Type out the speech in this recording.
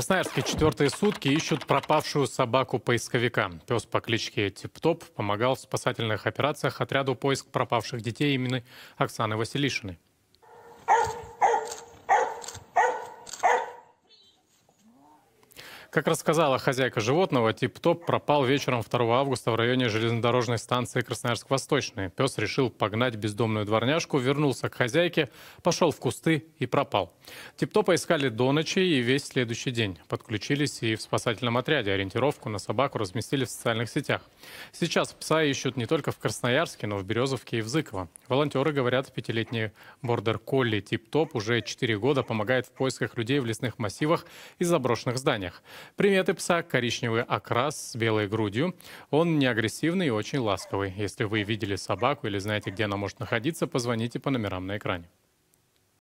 Красноярске четвертые сутки ищут пропавшую собаку-поисковика. Пес по кличке Тип-Топ помогал в спасательных операциях отряду поиск пропавших детей имени Оксаны Василишиной. Как рассказала хозяйка животного, тип-топ пропал вечером 2 августа в районе железнодорожной станции Красноярск-Восточный. Пес решил погнать бездомную дворняжку, вернулся к хозяйке, пошел в кусты и пропал. Тип-топа искали до ночи и весь следующий день. Подключились и в спасательном отряде. Ориентировку на собаку разместили в социальных сетях. Сейчас пса ищут не только в Красноярске, но в Березовке и в Зыково. Волонтеры говорят, пятилетний бордер-колли тип-топ уже 4 года помогает в поисках людей в лесных массивах и заброшенных зданиях. Приметы пса – коричневый окрас с белой грудью. Он не агрессивный и очень ласковый. Если вы видели собаку или знаете, где она может находиться, позвоните по номерам на экране.